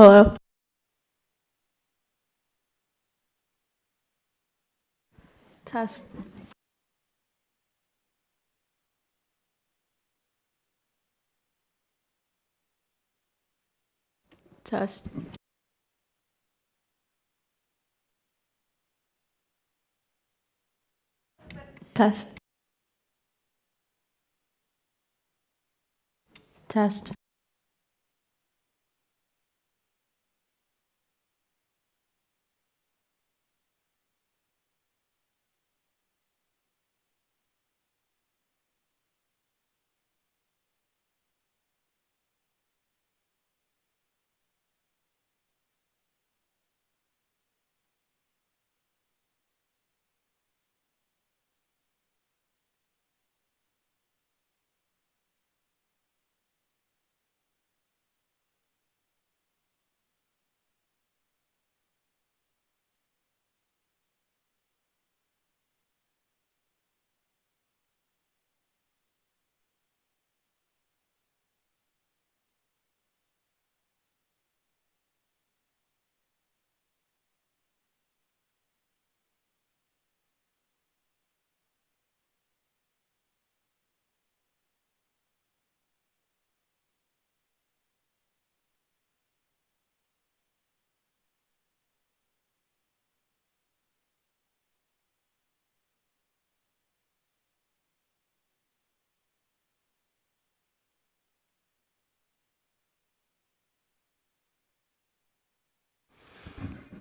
Hello. Test. Test. Test. Test.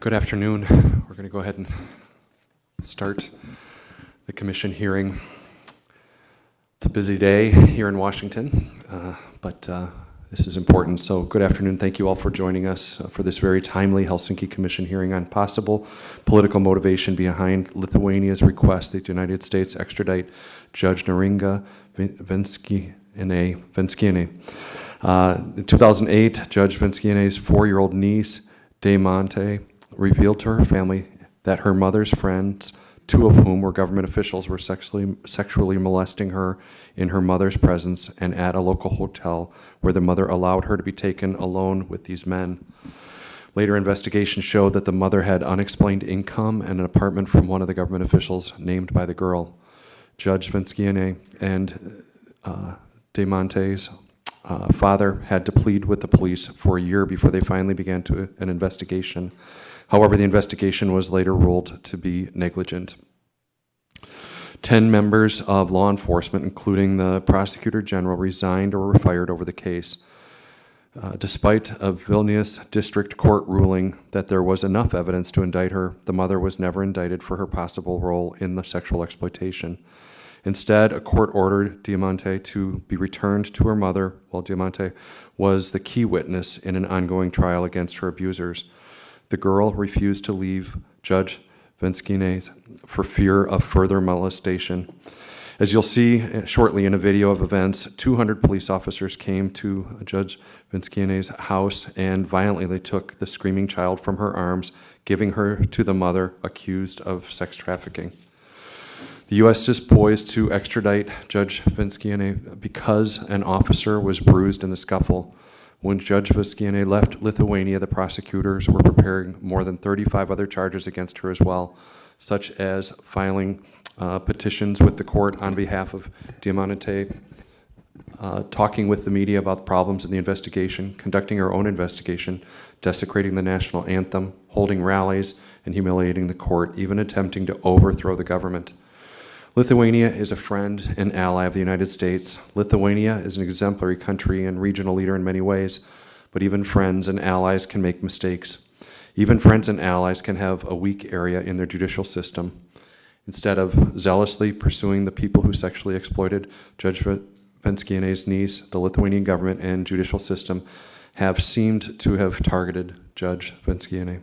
Good afternoon. We're going to go ahead and start the commission hearing. It's a busy day here in Washington, uh, but uh, this is important. So, good afternoon. Thank you all for joining us uh, for this very timely Helsinki Commission hearing on possible political motivation behind Lithuania's request that the United States extradite Judge Neringa Venckienė. Uh, in 2008, Judge Venckienė's four-year-old niece, Deimantė, revealed to her family that her mother's friends, two of whom were government officials, were sexually, sexually molesting her in her mother's presence and at a local hotel where the mother allowed her to be taken alone with these men. Later investigation showed that the mother had unexplained income and an apartment from one of the government officials named by the girl. Judge Venckienė and uh, Deimantė's uh, father had to plead with the police for a year before they finally began to, an investigation. However, the investigation was later ruled to be negligent. Ten members of law enforcement, including the prosecutor general, resigned or were fired over the case. Uh, despite a Vilnius district court ruling that there was enough evidence to indict her, the mother was never indicted for her possible role in the sexual exploitation. Instead, a court ordered Deimantė to be returned to her mother while Deimantė was the key witness in an ongoing trial against her abusers. The girl refused to leave Judge Venckienė for fear of further molestation. As you'll see shortly in a video of events, 200 police officers came to Judge Venckienė's house and violently they took the screaming child from her arms, giving her to the mother accused of sex trafficking. The U.S. is poised to extradite Judge Venckienė because an officer was bruised in the scuffle. When Judge Venckienė left Lithuania, the prosecutors were preparing more than 35 other charges against her as well, such as filing uh, petitions with the court on behalf of Deimantė, uh, talking with the media about problems in the investigation, conducting her own investigation, desecrating the national anthem, holding rallies, and humiliating the court, even attempting to overthrow the government. Lithuania is a friend and ally of the United States. Lithuania is an exemplary country and regional leader in many ways, but even friends and allies can make mistakes. Even friends and allies can have a weak area in their judicial system. Instead of zealously pursuing the people who sexually exploited Judge Venckienė's niece, the Lithuanian government and judicial system have seemed to have targeted Judge Venckienė.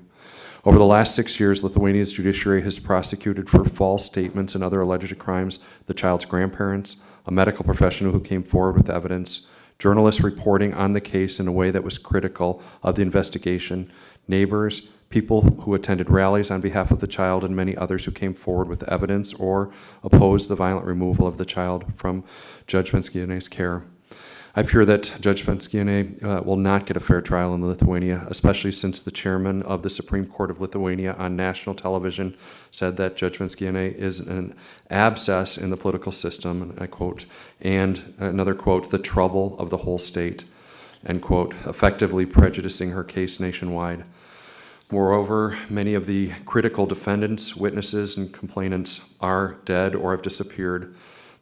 Over the last six years, Lithuania's judiciary has prosecuted for false statements and other alleged crimes the child's grandparents, a medical professional who came forward with evidence, journalists reporting on the case in a way that was critical of the investigation, neighbors, people who attended rallies on behalf of the child, and many others who came forward with evidence or opposed the violent removal of the child from Judge Venckienė's care. I fear that Judge Venckienė uh, will not get a fair trial in Lithuania, especially since the chairman of the Supreme Court of Lithuania on national television said that Judge Venckienė is an abscess in the political system, and I quote, and another quote, the trouble of the whole state, end quote, effectively prejudicing her case nationwide. Moreover, many of the critical defendants, witnesses, and complainants are dead or have disappeared.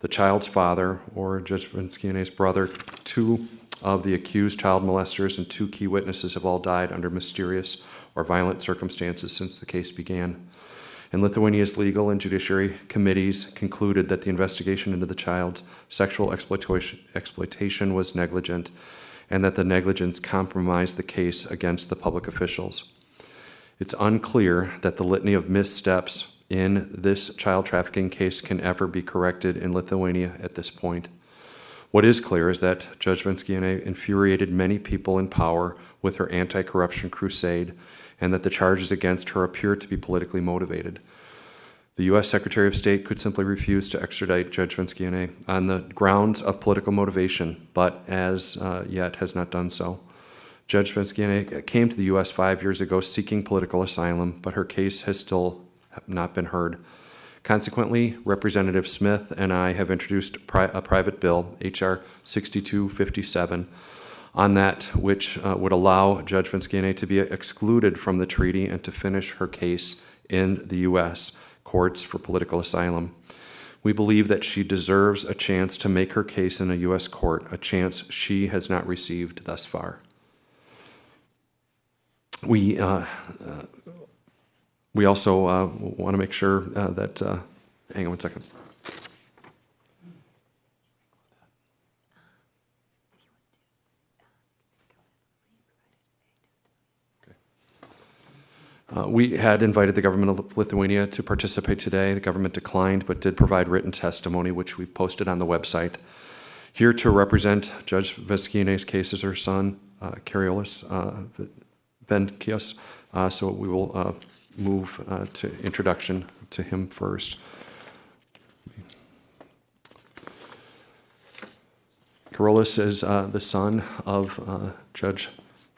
The child's father, or Judge Venckienė's brother, two of the accused child molesters, and two key witnesses have all died under mysterious or violent circumstances since the case began. And Lithuania's legal and judiciary committees concluded that the investigation into the child's sexual exploitation, exploitation was negligent and that the negligence compromised the case against the public officials. It's unclear that the litany of missteps in this child trafficking case can ever be corrected in Lithuania at this point. What is clear is that Judge Venckienė infuriated many people in power with her anti corruption crusade, and that the charges against her appear to be politically motivated. The U.S. Secretary of State could simply refuse to extradite Judge Venckienė on the grounds of political motivation, but as uh, yet has not done so. Judge Venckienė came to the U.S. five years ago seeking political asylum, but her case has still have not been heard. Consequently, Representative Smith and I have introduced pri- a private bill, H.R. 6257, on that which uh, would allow Judge Venckienė to be excluded from the treaty and to finish her case in the U.S. courts for political asylum. We believe that she deserves a chance to make her case in a U.S. court, a chance she has not received thus far. We uh, uh, we also uh, want to make sure uh, that, uh, hang on one second. Uh, we had invited the government of Lithuania to participate today. The government declined, but did provide written testimony, which we've posted on the website. Here to represent Judge Venckienė's case is her son, uh, Karolis uh, Venckus. Uh, so we will uh, move uh, to introduction to him first. Karolis is uh, the son of uh, Judge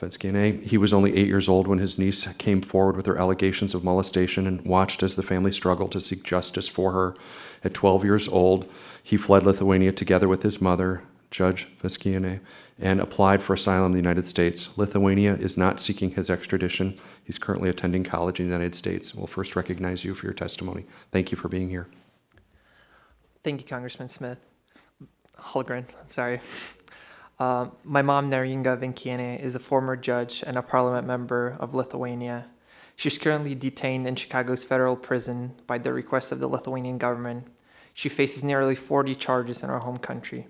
Venckienė. He was only eight years old when his niece came forward with her allegations of molestation and watched as the family struggled to seek justice for her. At 12 years old, he fled Lithuania together with his mother, Judge Venckienė, and applied for asylum in the United States. Lithuania is not seeking his extradition. He's currently attending college in the United States. We'll first recognize you for your testimony. Thank you for being here. Thank you, Congressman Smith. Hultgren, I'm sorry. Uh, my mom, Neringa Venckienė, is a former judge and a parliament member of Lithuania. She's currently detained in Chicago's federal prison by the request of the Lithuanian government. She faces nearly 40 charges in her home country.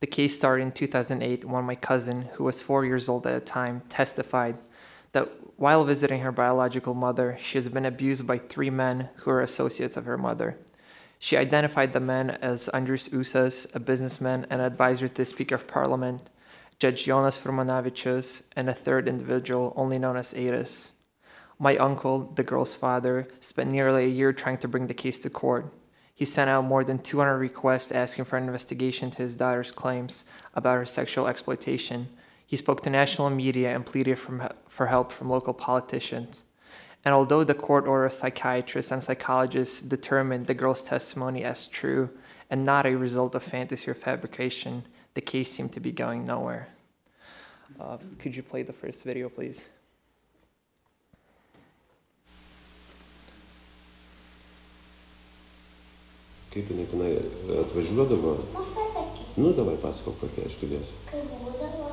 The case started in 2008 when my cousin, who was four years old at the time, testified that while visiting her biological mother, she has been abused by three men who are associates of her mother. She identified the men as Andrius Usas, a businessman and advisor to the Speaker of Parliament, Judge Jonas Furmanavičius, and a third individual only known as Adis. My uncle, the girl's father, spent nearly a year trying to bring the case to court. He sent out more than 200 requests asking for an investigation to his daughter's claims about her sexual exploitation. He spoke to national media and pleaded for help from local politicians. And although the court ordered psychiatrists and psychologists determined the girl's testimony as true and not a result of fantasy or fabrication, the case seemed to be going nowhere. Uh, could you play the first video, please? Kaip jinai tenai atvažiuodavo? Aš pasakysiu. Nu, davai pasakok, kokia aš turėsiu. Kai būdavo,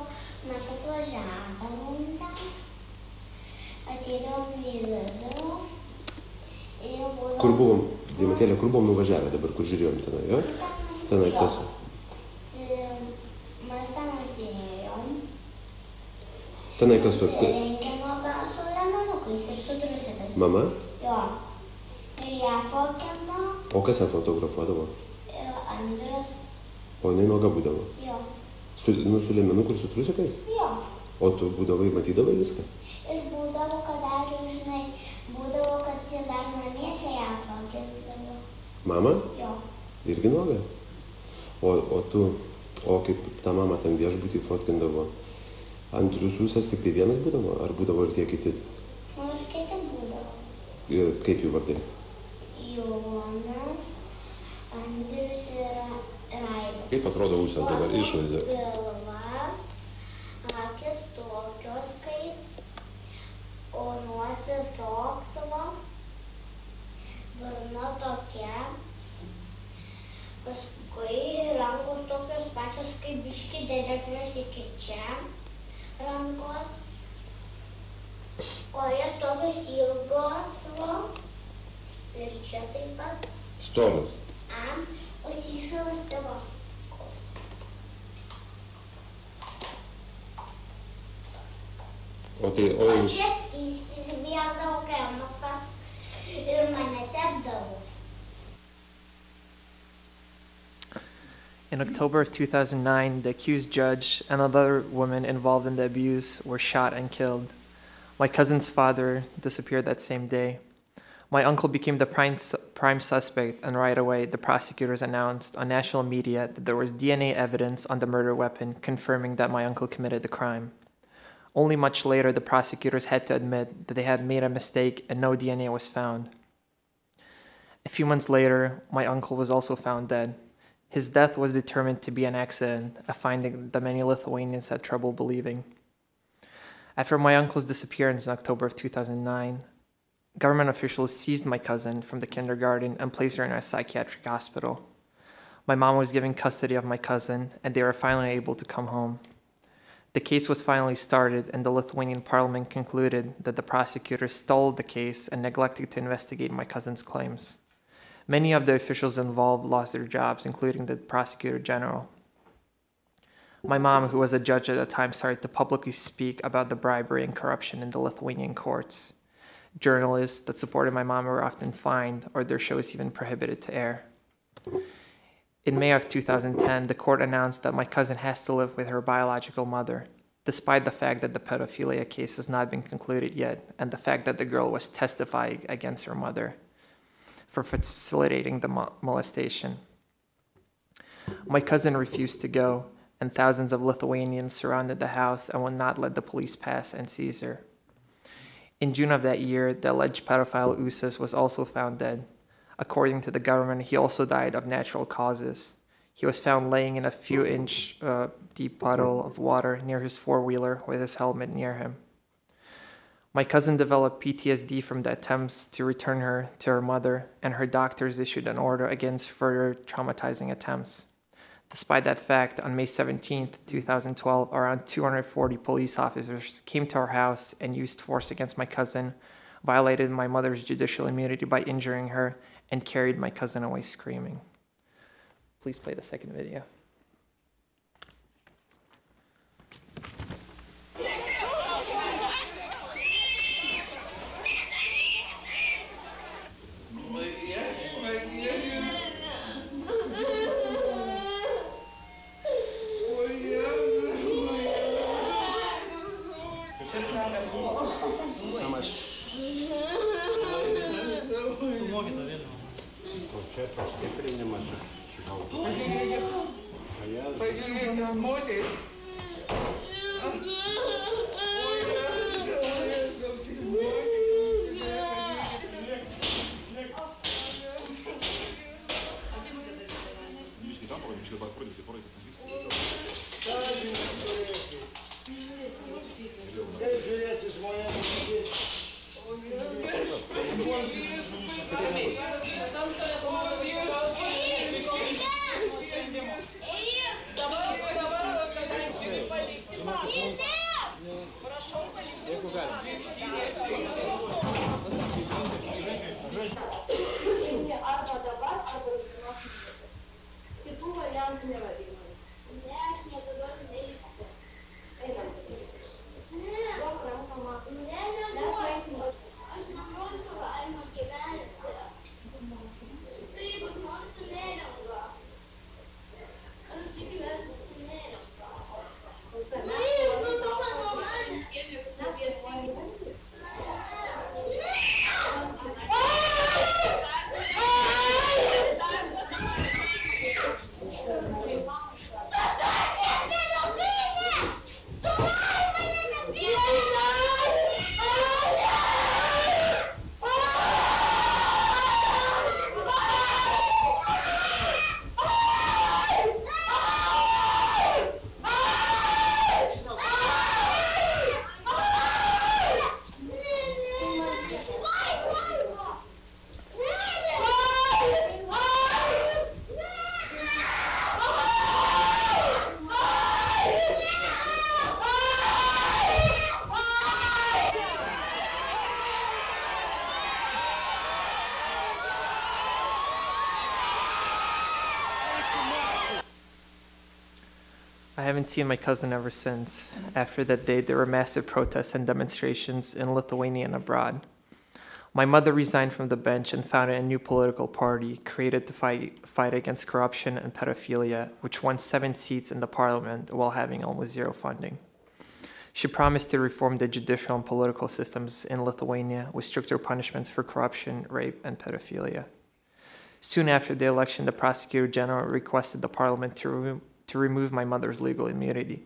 mes atvažiavom ten, ateidavom į vidų ir būdavo... Kur buvom, Dėmetėlė, kur buvom nuvažiavę dabar, kur žiūrėjom tenai, jo? Tenai tas. Mes ten atėjom. Tenai kas su... Susirinkė nuo su lemenukais ir su drusikais. Mama? Jo. Ir ją fokino. O kas ją fotografuodavo? Ir Andrius. O jinai nuoga būdavo. Jo. Su, nu, su lėminuku ir su trusikais? Jo. O tu būdavai, matydavai viską? Ir būdavo, kad dar, žinai, būdavo, kad jie dar namie ją pagindavo. Mama? Jo. Irgi nuoga? O, o tu O kaip tą mamą tam viešbutį fotkindavo, Andrius Ūsas tik tai vienas būdavo, ar būdavo ir tie kiti? Nu ir kiti būdavo. Ir kaip jų vardai? Jonas, Andrius ir. Kaip atrodo Ūsas dabar išvaizda? Pilvas, akis tokios kaip, o nosis toks va, burna tokia, paskui rankos tokios pačios kaip biški didesnės iki čia rankos, kojas tokios ilgos va, ir čia taip pat, Storas. O tai, o O jūs, čia skystis vėldavo kremasas ir mane tepdavo. In October of 2009, the accused judge and another woman involved in the abuse were shot and killed. My cousin's father disappeared that same day. My uncle became the prime, prime suspect, and right away, the prosecutors announced on national media that there was DNA evidence on the murder weapon confirming that my uncle committed the crime. Only much later, the prosecutors had to admit that they had made a mistake and no DNA was found. A few months later, my uncle was also found dead. His death was determined to be an accident, a finding that many Lithuanians had trouble believing. After my uncle's disappearance in October of 2009, government officials seized my cousin from the kindergarten and placed her in a psychiatric hospital. My mom was given custody of my cousin, and they were finally able to come home. The case was finally started, and the Lithuanian parliament concluded that the prosecutors stalled the case and neglected to investigate my cousin's claims. Many of the officials involved lost their jobs, including the prosecutor general. My mom, who was a judge at the time, started to publicly speak about the bribery and corruption in the Lithuanian courts. Journalists that supported my mom were often fined or their shows even prohibited to air. In May of 2010, the court announced that my cousin has to live with her biological mother, despite the fact that the pedophilia case has not been concluded yet, and the fact that the girl was testifying against her mother for facilitating the molestation. My cousin refused to go, and thousands of Lithuanians surrounded the house and would not let the police pass and seize her. In June of that year, the alleged pedophile Usas was also found dead. According to the government, he also died of natural causes. He was found laying in a few inch uh, deep puddle of water near his four wheeler with his helmet near him. My cousin developed PTSD from the attempts to return her to her mother, and her doctors issued an order against further traumatizing attempts. Despite that fact, on May 17, 2012, around 240 police officers came to our house and used force against my cousin, violated my mother's judicial immunity by injuring her, and carried my cousin away screaming. Please play the second video. Haven't seen my cousin ever since. After that day, there were massive protests and demonstrations in Lithuania and abroad. My mother resigned from the bench and founded a new political party created to fight, fight against corruption and pedophilia, which won seven seats in the parliament while having almost zero funding. She promised to reform the judicial and political systems in Lithuania with stricter punishments for corruption, rape, and pedophilia. Soon after the election, the prosecutor general requested the parliament to, remo- to remove my mother's legal immunity.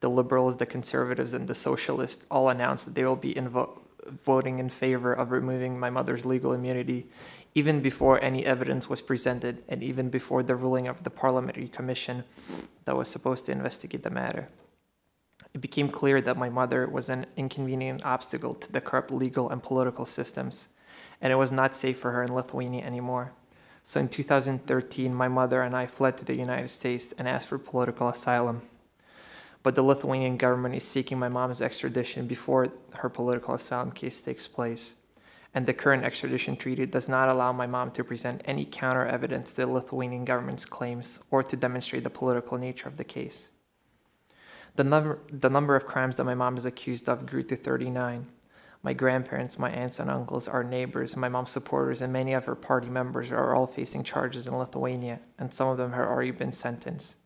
The liberals, the conservatives, and the socialists all announced that they will be voting in favor of removing my mother's legal immunity, even before any evidence was presented and even before the ruling of the parliamentary commission that was supposed to investigate the matter. It became clear that my mother was an inconvenient obstacle to the corrupt legal and political systems, and it was not safe for her in Lithuania anymore. So in 2013, my mother and I fled to the United States and asked for political asylum. But the Lithuanian government is seeking my mom's extradition before her political asylum case takes place. And the current extradition treaty does not allow my mom to present any counter evidence to the Lithuanian government's claims or to demonstrate the political nature of the case. The number, the number of crimes that my mom is accused of grew to 39. My grandparents, my aunts and uncles, our neighbors, my mom's supporters, and many of her party members are all facing charges in Lithuania, and some of them have already been sentenced.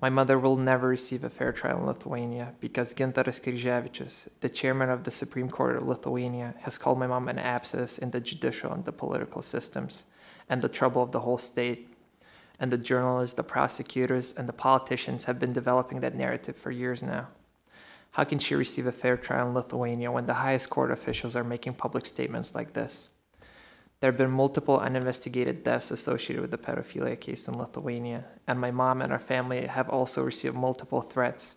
My mother will never receive a fair trial in Lithuania because Gintaras Kryževičius, the chairman of the Supreme Court of Lithuania, has called my mom an abscess in the judicial and the political systems and the trouble of the whole state. And the journalists, the prosecutors, and the politicians have been developing that narrative for years now. How can she receive a fair trial in Lithuania when the highest court officials are making public statements like this? There have been multiple uninvestigated deaths associated with the pedophilia case in Lithuania, and my mom and our family have also received multiple threats.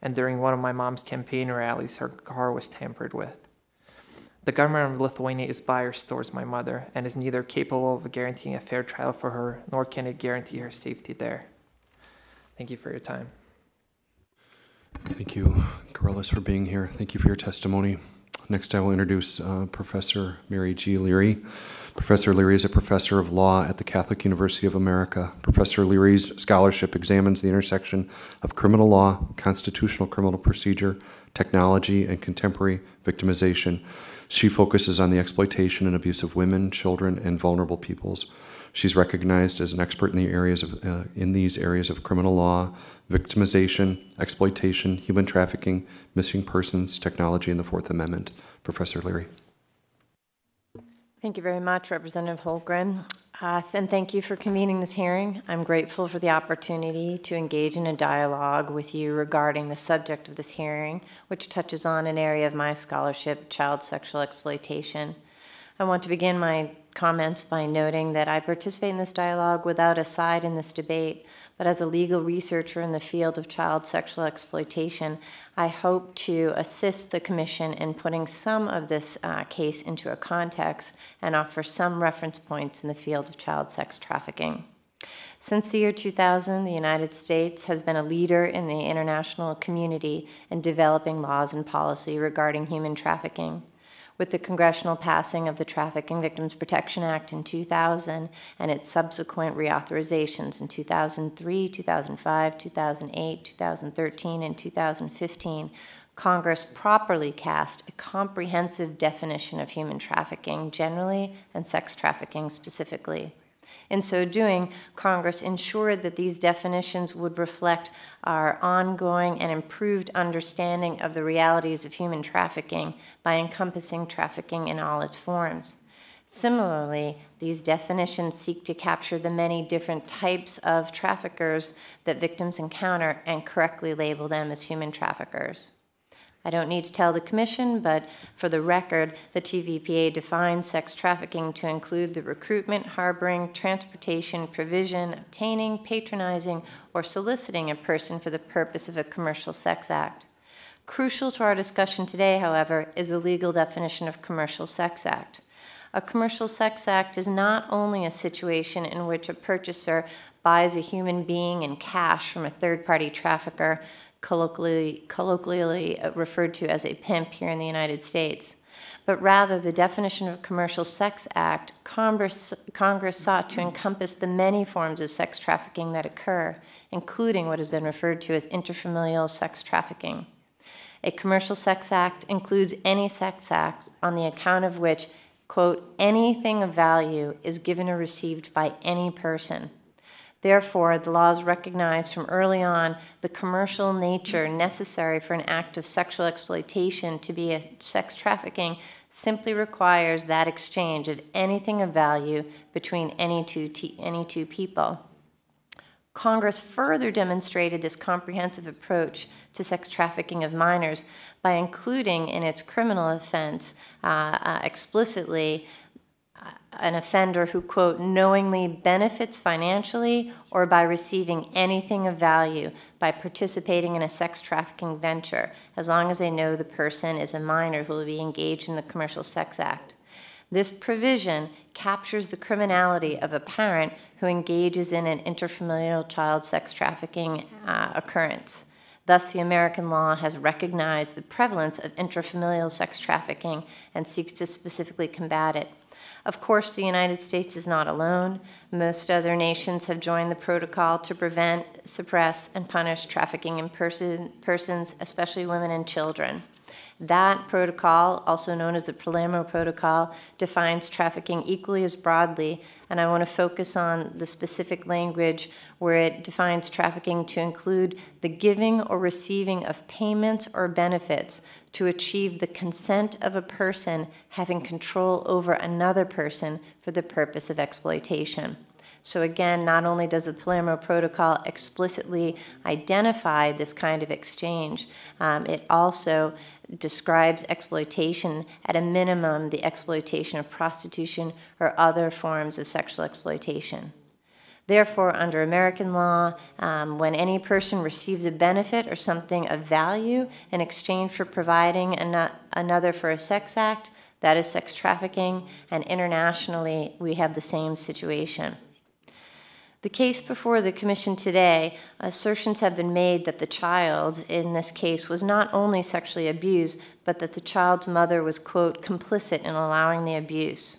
And during one of my mom's campaign rallies, her car was tampered with. The government of Lithuania is or stores my mother and is neither capable of guaranteeing a fair trial for her nor can it guarantee her safety there. Thank you for your time. Thank you, Karolis, for being here. Thank you for your testimony. Next, I will introduce uh, Professor Mary G. Leary. Professor Leary is a professor of law at the Catholic University of America. Professor Leary's scholarship examines the intersection of criminal law, constitutional criminal procedure, technology, and contemporary victimization. She focuses on the exploitation and abuse of women, children, and vulnerable peoples. She's recognized as an expert in the areas of uh, in these areas of criminal law, victimization, exploitation, human trafficking, missing persons, technology, and the Fourth Amendment. Professor Leary. Thank you very much, Representative Hultgren. Uh, and thank you for convening this hearing. I'm grateful for the opportunity to engage in a dialogue with you regarding the subject of this hearing, which touches on an area of my scholarship, child sexual exploitation. I want to begin my comments by noting that I participate in this dialogue without a side in this debate, but as a legal researcher in the field of child sexual exploitation, I hope to assist the Commission in putting some of this uh, case into a context and offer some reference points in the field of child sex trafficking. Since the year 2000, the United States has been a leader in the international community in developing laws and policy regarding human trafficking with the congressional passing of the Trafficking Victims Protection Act in 2000 and its subsequent reauthorizations in 2003, 2005, 2008, 2013, and 2015, Congress properly cast a comprehensive definition of human trafficking generally and sex trafficking specifically. In so doing, Congress ensured that these definitions would reflect our ongoing and improved understanding of the realities of human trafficking by encompassing trafficking in all its forms. Similarly, these definitions seek to capture the many different types of traffickers that victims encounter and correctly label them as human traffickers. I don't need to tell the Commission, but for the record, the TVPA defines sex trafficking to include the recruitment, harboring, transportation, provision, obtaining, patronizing, or soliciting a person for the purpose of a commercial sex act. Crucial to our discussion today, however, is the legal definition of commercial sex act. A commercial sex act is not only a situation in which a purchaser buys a human being in cash from a third party trafficker, colloquially, colloquially referred to as a pimp here in the United States. but rather the definition of Commercial Sex Act, Congress, Congress sought to encompass the many forms of sex trafficking that occur, including what has been referred to as interfamilial sex trafficking. A commercial sex act includes any sex act on the account of which, quote, anything of value is given or received by any person. Therefore, the laws recognize from early on the commercial nature necessary for an act of sexual exploitation to be a sex trafficking simply requires that exchange of anything of value between any two, any two people. Congress further demonstrated this comprehensive approach to sex trafficking of minors by including in its criminal offense uh, uh, explicitly an offender who, quote, knowingly benefits financially or by receiving anything of value by participating in a sex trafficking venture, as long as they know the person is a minor who will be engaged in the Commercial Sex Act. This provision captures the criminality of a parent who engages in an interfamilial child sex trafficking uh, occurrence. Thus, the American law has recognized the prevalence of intrafamilial sex trafficking and seeks to specifically combat it. Of course, the United States is not alone. Most other nations have joined the protocol to prevent, suppress, and punish trafficking in person, persons, especially women and children. That protocol, also known as the Palermo Protocol, defines trafficking equally as broadly, and I want to focus on the specific language where it defines trafficking to include the giving or receiving of payments or benefits to achieve the consent of a person having control over another person for the purpose of exploitation. So, again, not only does the Palermo Protocol explicitly identify this kind of exchange, um, it also describes exploitation, at a minimum, the exploitation of prostitution or other forms of sexual exploitation. Therefore, under American law, um, when any person receives a benefit or something of value in exchange for providing an- another for a sex act, that is sex trafficking, and internationally, we have the same situation. The case before the Commission today, assertions have been made that the child, in this case, was not only sexually abused, but that the child's mother was, quote, complicit in allowing the abuse.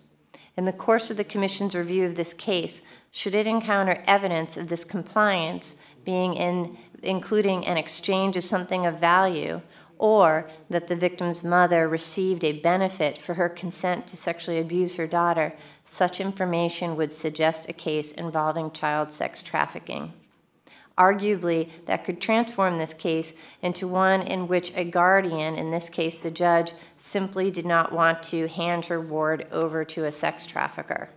In the course of the Commission's review of this case, should it encounter evidence of this compliance being in, including an exchange of something of value, or that the victim's mother received a benefit for her consent to sexually abuse her daughter, such information would suggest a case involving child sex trafficking. Arguably, that could transform this case into one in which a guardian, in this case the judge, simply did not want to hand her ward over to a sex trafficker.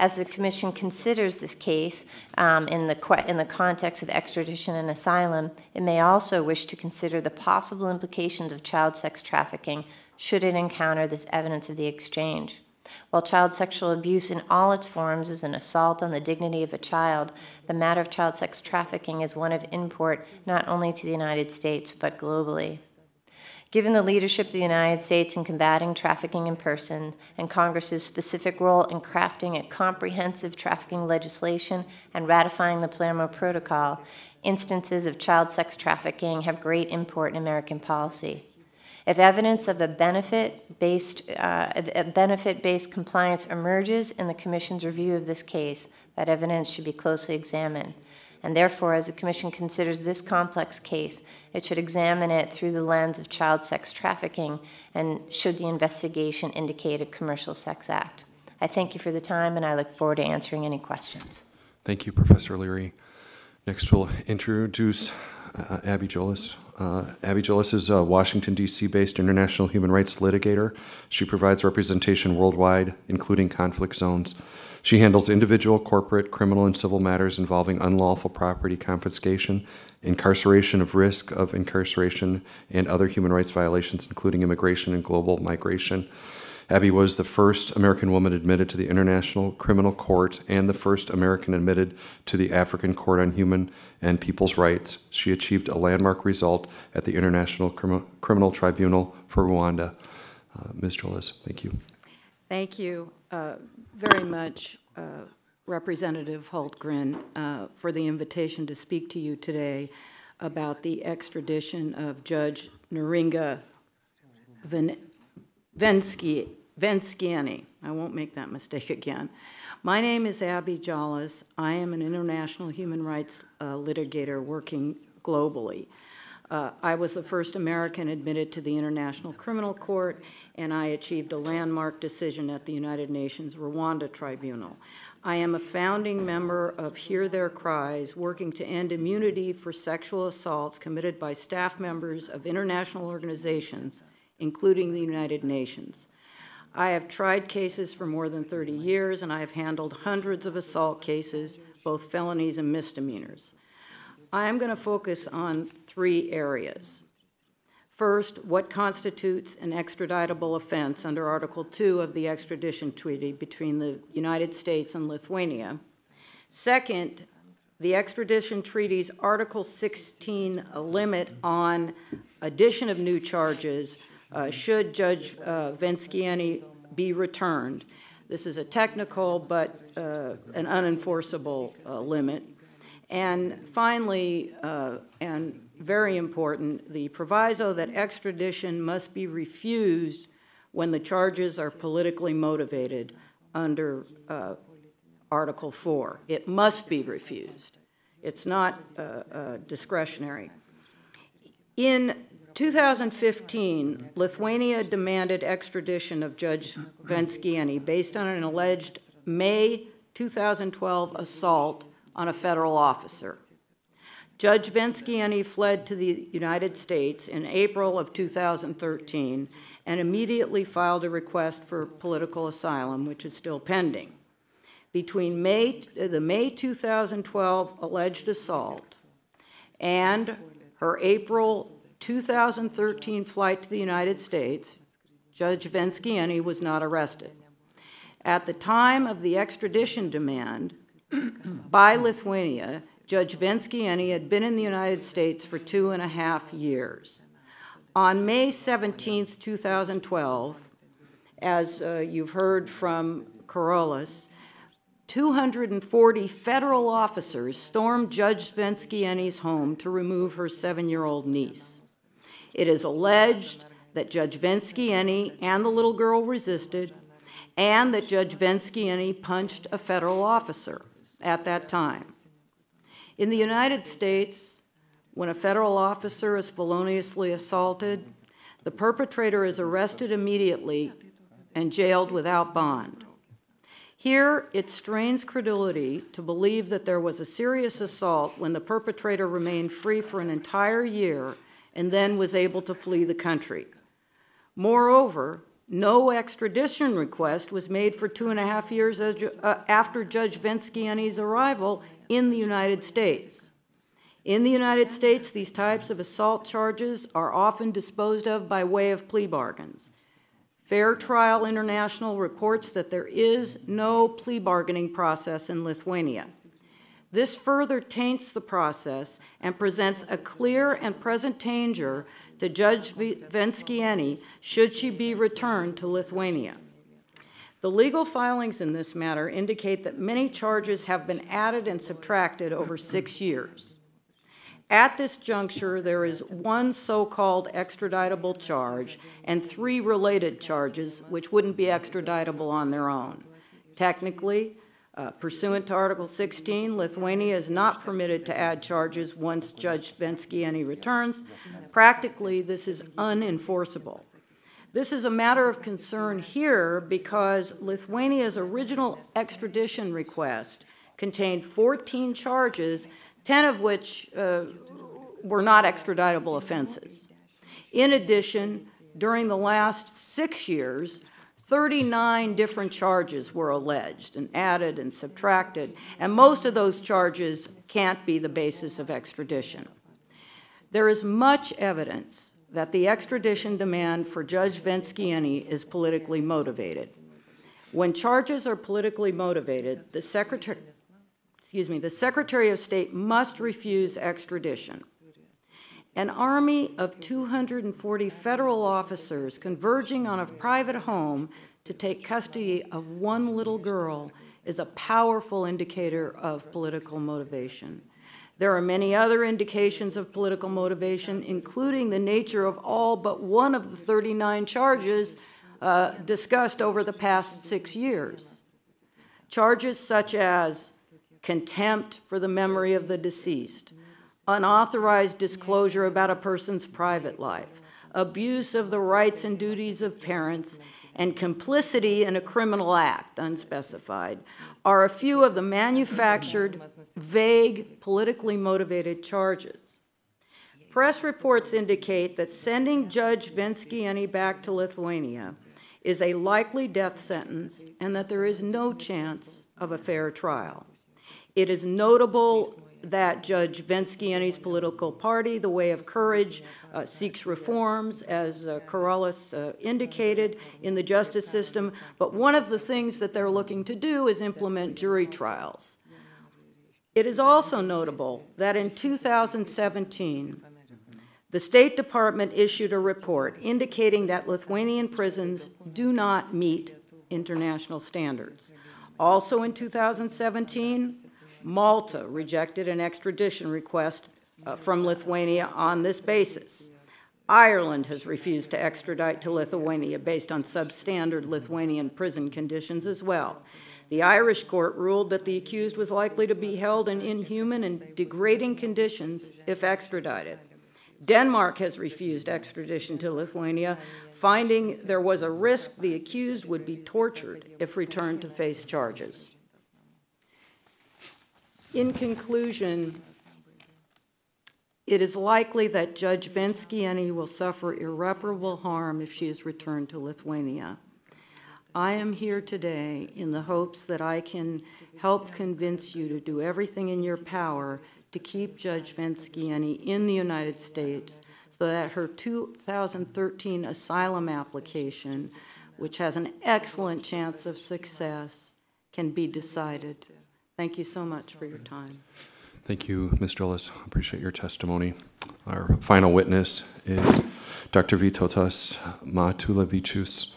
As the Commission considers this case um, in, the, in the context of extradition and asylum, it may also wish to consider the possible implications of child sex trafficking should it encounter this evidence of the exchange. While child sexual abuse in all its forms is an assault on the dignity of a child, the matter of child sex trafficking is one of import not only to the United States but globally. Given the leadership of the United States in combating trafficking in persons and Congress's specific role in crafting a comprehensive trafficking legislation and ratifying the Palermo Protocol, instances of child sex trafficking have great import in American policy. If evidence of a benefit-based uh, benefit-based compliance emerges in the Commission's review of this case, that evidence should be closely examined and therefore, as the Commission considers this complex case, it should examine it through the lens of child sex trafficking and should the investigation indicate a commercial sex act. I thank you for the time, and I look forward to answering any questions. Thank you, Professor Leary. Next, we'll introduce uh, Abby Jolis. Uh, Abby Jolis is a Washington, D.C. based international human rights litigator. She provides representation worldwide, including conflict zones. She handles individual, corporate, criminal, and civil matters involving unlawful property confiscation, incarceration of risk of incarceration, and other human rights violations, including immigration and global migration. Abby was the first American woman admitted to the International Criminal Court and the first American admitted to the African Court on Human and People's Rights. She achieved a landmark result at the International Crim- Criminal Tribunal for Rwanda. Uh, Ms. Jolis, thank you. Thank you uh, very much, uh, Representative Hultgren, uh, for the invitation to speak to you today about the extradition of Judge Neringa Vensky, Venskiany. I won't make that mistake again. My name is Abby Jolis. I am an international human rights uh, litigator working globally. Uh, I was the first American admitted to the International Criminal Court, and I achieved a landmark decision at the United Nations Rwanda Tribunal. I am a founding member of Hear Their Cries, working to end immunity for sexual assaults committed by staff members of international organizations, including the United Nations. I have tried cases for more than 30 years, and I have handled hundreds of assault cases, both felonies and misdemeanors. I am going to focus on three areas. First, what constitutes an extraditable offense under Article 2 of the extradition treaty between the United States and Lithuania? Second, the extradition treaty's Article 16 limit on addition of new charges uh, should Judge uh, Venskiany be returned. This is a technical but uh, an unenforceable uh, limit. And finally, uh, and very important, the proviso that extradition must be refused when the charges are politically motivated under uh, Article 4. It must be refused. It's not uh, uh, discretionary. In 2015, Lithuania demanded extradition of Judge Venskiany based on an alleged May 2012 assault on a federal officer. Judge Venskiany fled to the United States in April of 2013 and immediately filed a request for political asylum, which is still pending. Between May, the May 2012 alleged assault and her April 2013 flight to the United States, Judge Venskiany was not arrested. At the time of the extradition demand by Lithuania, Judge Venskiany had been in the United States for two and a half years. On May 17, 2012, as uh, you've heard from Karolis, 240 federal officers stormed Judge Venskiany's home to remove her seven-year-old niece. It is alleged that Judge Venskiany and the little girl resisted, and that Judge Venskiany punched a federal officer at that time. In the United States, when a federal officer is feloniously assaulted, the perpetrator is arrested immediately and jailed without bond. Here, it strains credulity to believe that there was a serious assault when the perpetrator remained free for an entire year and then was able to flee the country. Moreover, no extradition request was made for two and a half years uh, after Judge Venskiany's arrival in the United States. In the United States, these types of assault charges are often disposed of by way of plea bargains. Fair Trial International reports that there is no plea bargaining process in Lithuania. This further taints the process and presents a clear and present danger to Judge Venskiany should she be returned to Lithuania. The legal filings in this matter indicate that many charges have been added and subtracted over six years. At this juncture, there is one so-called extraditable charge and three related charges which wouldn't be extraditable on their own. Technically, uh, pursuant to Article 16, Lithuania is not permitted to add charges once Judge Venskiany returns. Practically, this is unenforceable. This is a matter of concern here because Lithuania's original extradition request contained 14 charges, 10 of which uh, were not extraditable offenses. In addition, during the last six years, 39 different charges were alleged and added and subtracted, and most of those charges can't be the basis of extradition. There is much evidence that the extradition demand for Judge Venskiany is politically motivated. When charges are politically motivated, the Secretary, excuse me, the Secretary of State must refuse extradition. An army of 240 federal officers converging on a private home to take custody of one little girl is a powerful indicator of political motivation. There are many other indications of political motivation, including the nature of all but one of the 39 charges uh, discussed over the past six years. Charges such as contempt for the memory of the deceased, unauthorized disclosure about a person's private life, abuse of the rights and duties of parents, and complicity in a criminal act, unspecified, are a few of the manufactured, vague, politically motivated charges. Press reports indicate that sending Judge Venckienė back to Lithuania is a likely death sentence and that there is no chance of a fair trial. It is notable that Judge Venckienė's political party, the Way of Courage, uh, seeks reforms, as uh, Karolis uh, indicated, in the justice system. But one of the things that they're looking to do is implement jury trials. It is also notable that in 2017, the State Department issued a report indicating that Lithuanian prisons do not meet international standards. Also in 2017, Malta rejected an extradition request uh, from Lithuania on this basis. Ireland has refused to extradite to Lithuania based on substandard Lithuanian prison conditions as well. The Irish court ruled that the accused was likely to be held in inhuman and degrading conditions if extradited. Denmark has refused extradition to Lithuania, finding there was a risk the accused would be tortured if returned to face charges. In conclusion, it is likely that Judge Venckienė will suffer irreparable harm if she is returned to Lithuania. I am here today in the hopes that I can help convince you to do everything in your power to keep Judge Venckienė in the United States so that her 2013 asylum application, which has an excellent chance of success, can be decided. Thank you so much for your time. Thank you, Ms. Drillis. I appreciate your testimony. Our final witness is Dr. Vytautas Matulevičius.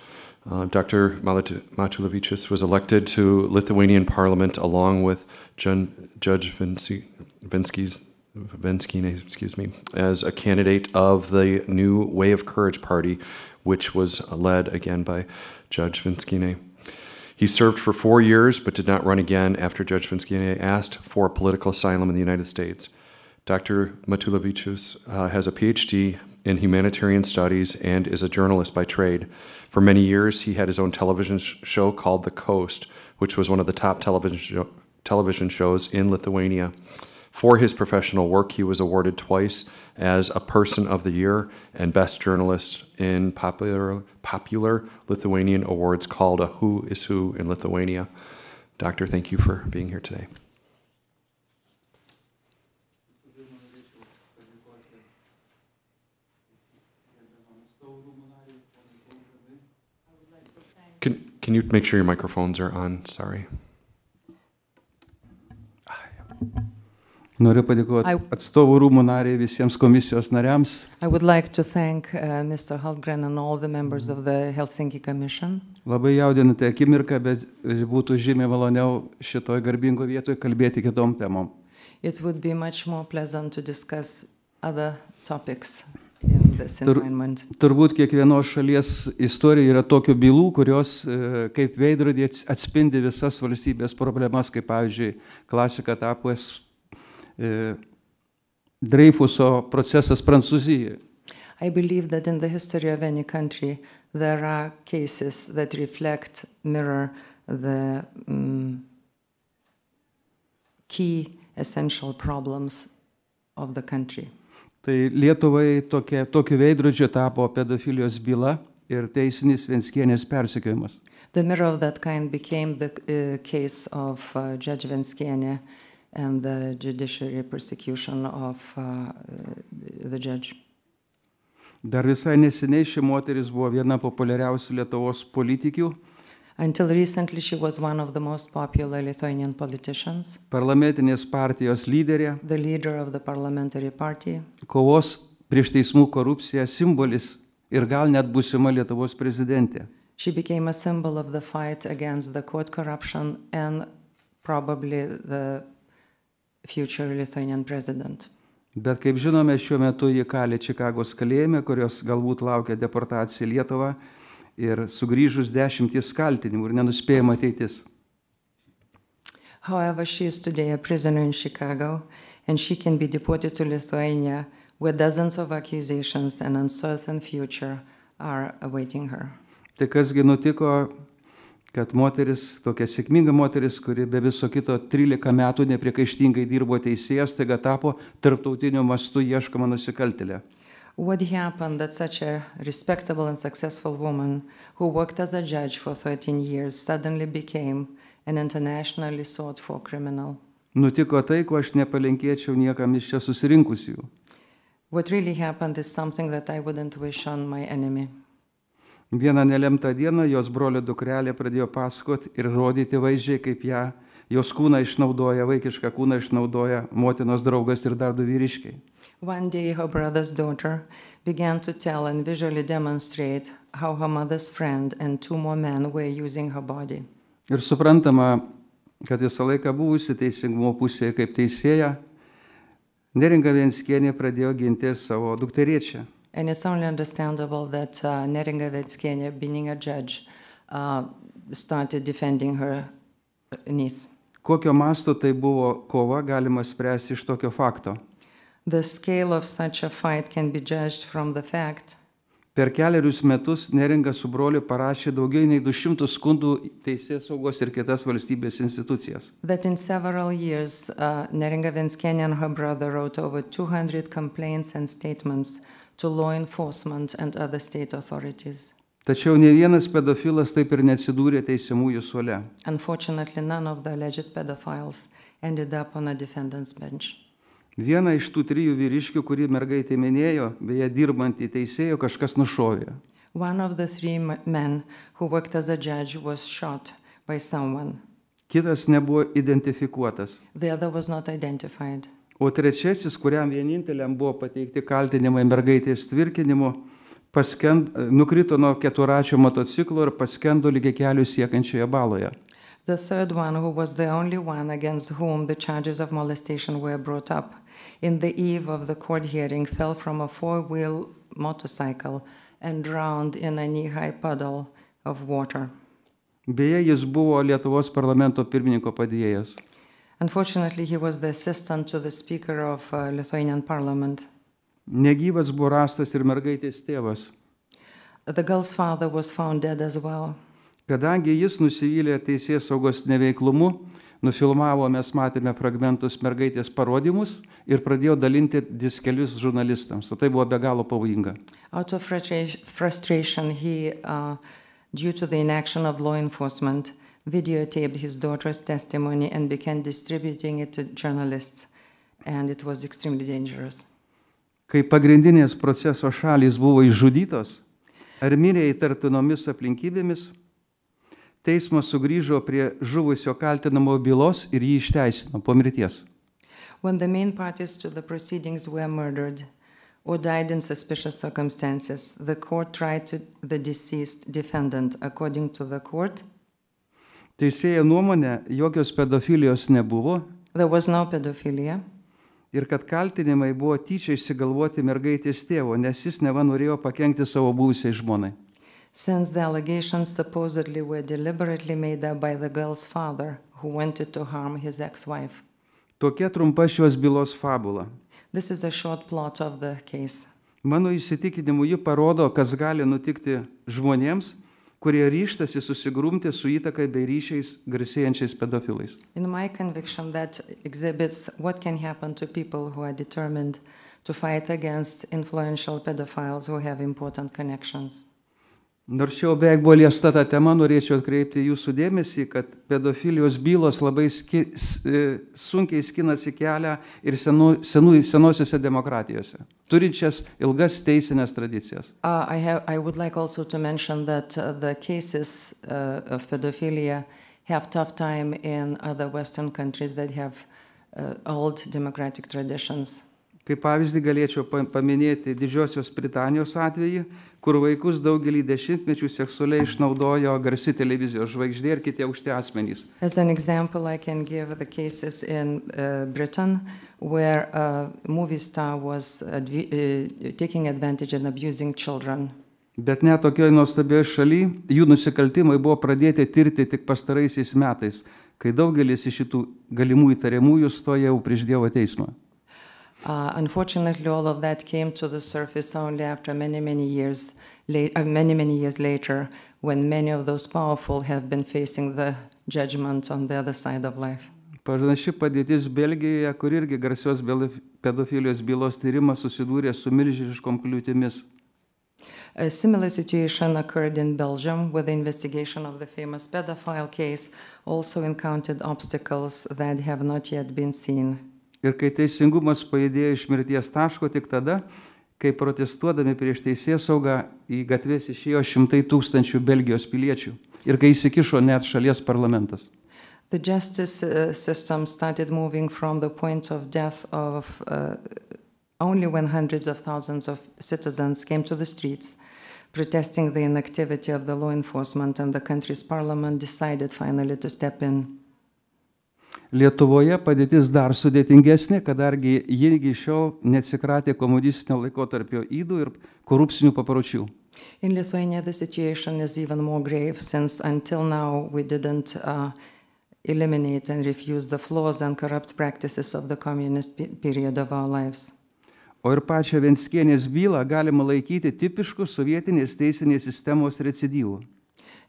Uh, Dr. Matulevičius was elected to Lithuanian Parliament along with Judge Vinsky, excuse me, as a candidate of the new Way of Courage party, which was led again by Judge Venskine. He served for four years but did not run again after Judge Venskine asked for political asylum in the United States. Dr. Matulevičius uh, has a PhD in humanitarian studies and is a journalist by trade. For many years, he had his own television sh- show called The Coast, which was one of the top television, sho- television shows in Lithuania. For his professional work, he was awarded twice as a Person of the Year and Best Journalist in popular, popular Lithuanian awards called a Who is Who in Lithuania. Doctor, thank you for being here today. Can, can you make sure your microphones are on? Sorry. Ah, Noriu padėkoti atstovų rūmų nariai visiems komisijos nariams. Like thank uh. Labai jaudinate akimirką, bet būtų žymiai maloniau šitoj garbingo vietoje kalbėti kitom temom. It would be much more pleasant to discuss other topics Tur-. Turbūt kiekvienos šalies istorija yra tokių bylų, kurios e, kaip veidrodį ats- atspindi visas valstybės problemas, kaip pavyzdžiui klasika tapęs e, Dreifuso procesas Prancūzijoje. I believe that in the history of any country, there are cases that reflect, mirror the mm, key essential problems of the country. Tai Lietuvai tokia, tokiu veidrodžiu tapo pedofilijos byla ir teisinis Venskienės persekiojimas. The mirror of that kind became the uh, case of uh, Judge Venskiene and the judiciary persecution of uh, the judge. Dar visai neseniai ši moteris buvo viena populiariausių Lietuvos politikių, Until recently, she was one of the most popular Lithuanian politicians, parlamentinės partijos lyderė, the leader of the parliamentary party, kovos prieš teismų korupciją simbolis ir gal net būsima Lietuvos prezidentė. She became a symbol of the fight against the court corruption and probably the future Lithuanian president. Bet kaip žinome, šiuo metu ji kali Čikagos kalėjime, kurios galbūt laukia deportacija į Lietuvą ir sugrįžus dešimties kaltinimų ir nenuspėjama ateitis. However, she is today a prisoner in Chicago, and she can be deported to Lithuania, where dozens of accusations and uncertain future are awaiting her. Tai kasgi nutiko, kad moteris, tokia sėkminga moteris, kuri be viso kito 13 metų nepriekaištingai dirbo teisėjas, taiga tapo tarptautiniu mastu ieškoma nusikaltelė. What happened that such a respectable and successful woman who worked as a judge for 13 years suddenly became an internationally sought for criminal? Nutiko tai, ko aš nepalinkėčiau niekam iš čia susirinkusių. What really happened is something that I wouldn't wish on my enemy. Vieną nelemtą dieną jos brolio dukrelė pradėjo pasakoti ir rodyti vaizdžiai, kaip ją, jos kūną išnaudoja, vaikišką kūną išnaudoja motinos draugas ir dar du vyriškiai. One day, her brother's daughter began to tell and visually demonstrate how her mother's friend and two more men were using her body. Ir suprantama, kad visą laiką buvusi teisingumo pusėje kaip teisėja, Neringa Vienskienė pradėjo ginti savo dukteriečią. And it's only understandable that uh, Neringa Vetskienė, being a judge, uh, started defending her uh, niece. Kokio masto tai buvo kova, galima spręsti iš tokio fakto. The scale of such a fight can be judged from the fact Per keliarius metus Neringa su broliu parašė daugiau nei 200 skundų teisės saugos ir kitas valstybės institucijas. that in several years, uh, Neringa Venskienė and her brother wrote over 200 complaints and statements to law enforcement and other state authorities. Tačiau ne vienas pedofilas taip ir neatsidūrė teisiamųjų suole. Vieną iš tų trijų vyriškių, kurį mergaitė minėjo, beje dirbantį teisėjo, kažkas nušovė. Kitas nebuvo identifikuotas. O trečiasis, kuriam vieninteliam buvo pateikti kaltinimai mergaitės tvirkinimu, paskend, nukrito nuo keturačio motociklo ir paskendo lygiai kelių siekiančioje baloje. The third one, who was the only one against whom the charges of molestation were brought up, in the eve of the court hearing, fell from a four wheel motorcycle and drowned in a knee high puddle of water. Beje, jis buvo Lietuvos parlamento pirmininko padėjėjas. Unfortunately, he was the assistant to the Speaker of uh, Lithuanian Parliament. Negyvas buvo rastas ir mergaitės tėvas. The girl's father was found dead as well. Kadangi jis nusivylė teisės saugos neveiklumu, nufilmavo, mes matėme fragmentus mergaitės parodymus ir pradėjo dalinti diskelius žurnalistams. O tai buvo be galo pavojinga. Out of frustra- frustration, he, uh, due to the inaction of law enforcement, videotaped his daughter's testimony and began distributing it to journalists. And it was extremely dangerous. Kai pagrindinės proceso šalys buvo išžudytos ar mirė įtartinomis aplinkybėmis, teismas sugrįžo prie žuvusio kaltinamo bylos ir jį išteisino po mirties. When the main parties to the proceedings were murdered or died in suspicious circumstances, the court tried to the deceased defendant, according to the court, Teisėjo nuomonė, jokios pedofilijos nebuvo there was no pedophilia. ir kad kaltinimai buvo tyčia išsigalvoti mergaitės tėvo, nes jis neva norėjo pakengti savo buvusiai žmonai. Since the allegations supposedly were deliberately made up by the girl's father, who wanted to harm his ex wife. Tokia trumpa šios bylos fabula. This is a short plot of the case. Mano įsitikinimu, ji parodo, kas gali nutikti žmonėms, kurie ryštasi susigrumti su įtakai bei ryšiais garsėjančiais pedofilais. In my conviction, that exhibits what can happen to people who are determined to fight against influential pedophiles who have important connections. Nors jau beveik buvo liesta ta tema, norėčiau atkreipti jūsų dėmesį, kad pedofilijos bylos labai ski, e, sunkiai skinasi kelią ir senu, senu, senosiuose demokratijose, turinčias ilgas teisinės tradicijas. Uh, I, have, I would like also to mention that uh, the cases uh, of pedophilia have tough time in other Western countries that have uh, old democratic traditions. Kaip pavyzdį galėčiau pa- paminėti Didžiosios Britanijos atvejį, kur vaikus daugelį dešimtmečių seksualiai išnaudojo garsi televizijos žvaigždė ir kiti aukšti asmenys. As an example, I can give the cases in uh, Britain where a movie star was uh, taking advantage and abusing children. Bet net tokioje nuostabioje šalyje jų nusikaltimai buvo pradėti tirti tik pastaraisiais metais, kai daugelis iš šitų galimų įtariamųjų stoja jau prieš Dievo teismą. Uh, unfortunately, all of that came to the surface only after many, many years, uh, many, many years later, when many of those powerful have been facing the judgment on the other side of life. Panaši padėtis Belgijoje, kur irgi garsios pedofilijos bylos tyrimas susidūrė su milžiniškom kliūtimis. A similar situation occurred in Belgium, where the investigation of the famous pedophile case also encountered obstacles that have not yet been seen. Ir kai teisingumas pajudėjo iš mirties taško tik tada, kai protestuodami prieš teisės saugą į gatves išėjo šimtai tūkstančių Belgijos piliečių. Ir kai įsikišo net šalies parlamentas. The justice uh, system started moving from the point of death of uh, only when hundreds of thousands of citizens came to the streets protesting the inactivity of the law enforcement, and the country's parliament decided finally to step in. Lietuvoje padėtis dar sudėtingesnė, kadangi jie iki šiol neatsikratė komunistinio laikotarpio įdų ir korupcinių papročių. In Lithuania, the situation is even more grave since until now we didn't uh, eliminate and refuse the flaws and corrupt practices of the communist pe- period of our lives. O ir pačią Venskienės bylą galima laikyti tipišku sovietinės teisinės sistemos recidyvu.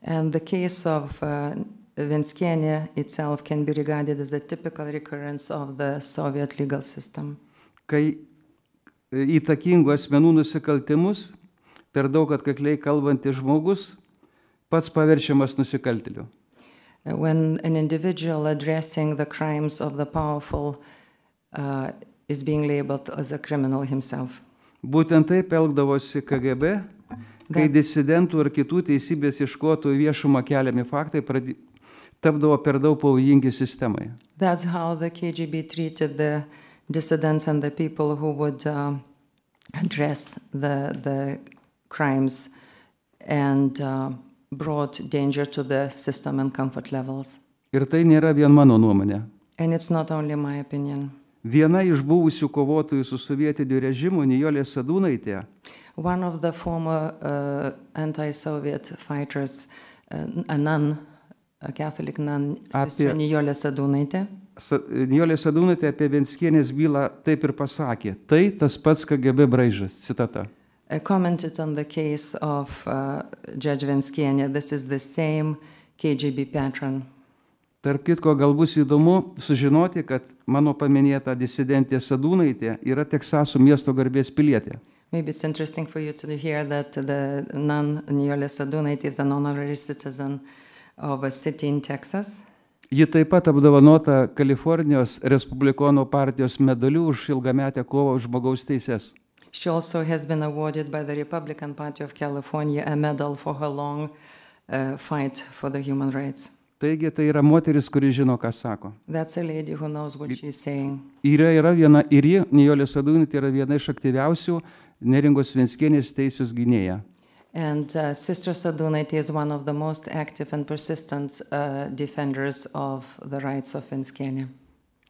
And the case of uh, Venskiene itself can be regarded as a typical recurrence of the Soviet legal system. Kai e, įtakingų asmenų nusikaltimus per daug atkakliai kalbantis žmogus pats paverčiamas nusikaltėliu. When an individual addressing the crimes of the powerful uh, is being labeled as a criminal himself. Būtent taip elgdavosi KGB, kai disidentų ar kitų teisybės iškotų viešumą keliami faktai. Tapdavo per daug pavojingi sistemai. That's how the KGB treated the dissidents and the people who would uh, address the, the crimes and uh, brought danger to the system and comfort levels. Ir tai nėra vien mano nuomonė. And it's not only my opinion. Viena iš buvusių kovotojų su sovietiniu režimu, Nijolė Sadūnaitė, One of the former uh, anti Soviet fighters, uh, a nun, a Catholic nun, Apie- Nijolė Sadūnaitė, Sa- Nijolė Sadūnaitė apie Venskienės bylą taip ir pasakė. Tai tas pats KGB braižas, citata. uh, commented on the case of uh, Judge Venskienė. This is the same KGB pattern. Tarp kitko, gal bus įdomu sužinoti, kad mano paminėta disidentė Sadūnaitė yra Teksaso miesto garbės pilietė. Maybe it's interesting for you to hear that the nun Nijolė Sadūnaitė is an honorary citizen of a city in Texas. Ji taip pat apdovanota Kalifornijos Respublikonų partijos medaliu už ilgametę kovą už žmogaus teises. She also has been awarded by the Republican Party of California a medal for her long uh, fight for the human rights. Taigi tai yra moteris, kuri žino, ką sako. That's a lady who knows what she's saying. Yra, yra viena, ir ji, Nijolė Sadūnaitė, yra viena iš aktyviausių Neringos Venskienės teisės gynėja. And uh, Sister Sadūnaitė is one of the most active and persistent uh, defenders of the rights of Venskienė.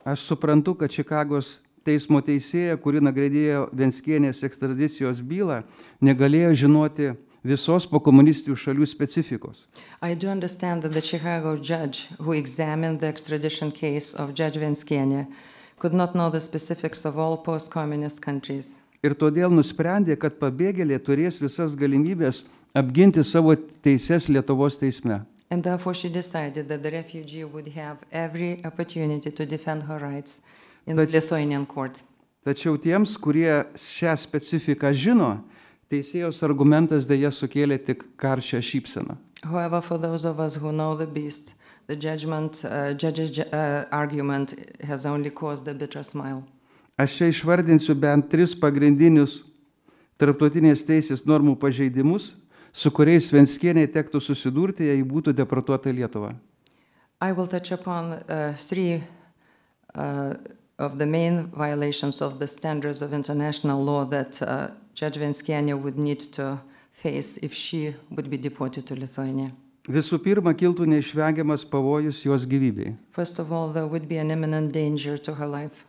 Aš suprantu, kad Čikagos teismo teisėja, kuri nagrinėjo Venskienės ekstradicijos bylą, negalėjo žinoti visos pokomunistinių šalių specifikos. I do understand that the Chicago judge who examined the extradition case of Judge Venskienė could not know the specifics of all post-communist countries. Ir todėl nusprendė, kad pabėgėlė turės visas galimybės apginti savo teises Lietuvos teisme. And therefore, she decided that the refugee would have every opportunity to defend her rights in the But- Lithuanian court. Tačiau tiems, kurie šią specifiką žino, teisėjos argumentas dėja sukėlė tik karčią šypseną. However, for those of us who know the beast, the judgment, uh, judge's ju- uh, argument has only caused a bitter smile. Aš čia išvardinsiu bent tris pagrindinius tarptautinės teisės normų pažeidimus, su kuriais Venskieniai tektų susidurti, jei būtų deportuota į Lietuvą. I will touch upon uh, three uh, of the main violations of the standards of international law that uh, Judge Venskienė would need to face if she would be deported to Lithuania. Visų pirma, kiltų neišvengiamas pavojus jos gyvybei. First of all, there would be an imminent danger to her life.